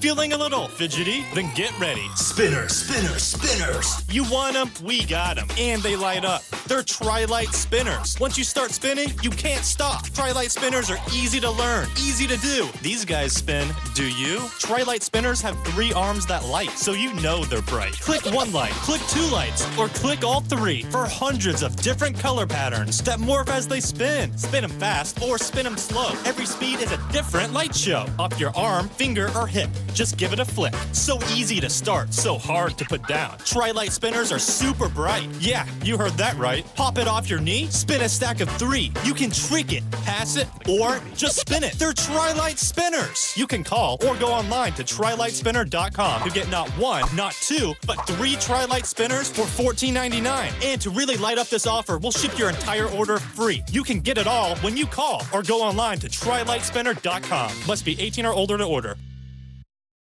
Feeling a little fidgety? Then get ready. Spinners, spinners, spinners. You want them? We got them. And they light up. They're Tri-Lite spinners. Once you start spinning, you can't stop. Tri-Lite spinners are easy to learn, easy to do. These guys spin. Do you? Tri-Lite spinners have three arms that light, so you know they're bright. Click one light, click two lights, or click all three for hundreds of different color patterns that morph as they spin. Spin them fast or spin them slow. Every speed is a different light show. Off your arm, finger, or hip. Just give it a flick. So easy to start, so hard to put down. Tri-Lite spinners are super bright. Yeah, you heard that right. Pop it off your knee, spin a stack of three. You can trick it, pass it, or just spin it. They're Tri-Lite spinners. You can call or go online to trilitespinner.com to get not one, not two, but three Tri-Lite spinners for $14.99. And to really light up this offer, we'll ship your entire order free. You can get it all when you call or go online to trilitespinner.com. Must be 18 or older to order.